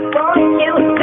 want you.